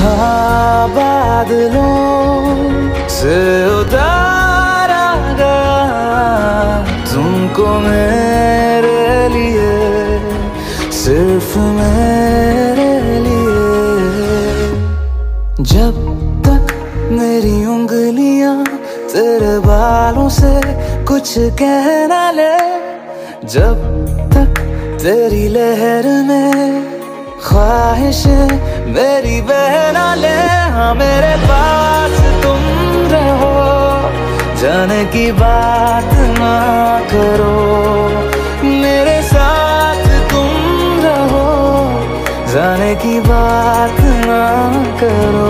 हाँ बादलों से उतारा गया। तुमको मेरे लिए, सिर्फ़ मेरे लिए। जब तक मेरी उंगलियाँ तेरे बालों से कुछ कहना ले, जब तक तेरी लहर में ख्वाहिश, मेरी बहना वाले हाँ मेरे पास तुम रहो। जाने की बात ना करो। मेरे साथ तुम रहो। जाने की बात ना करो।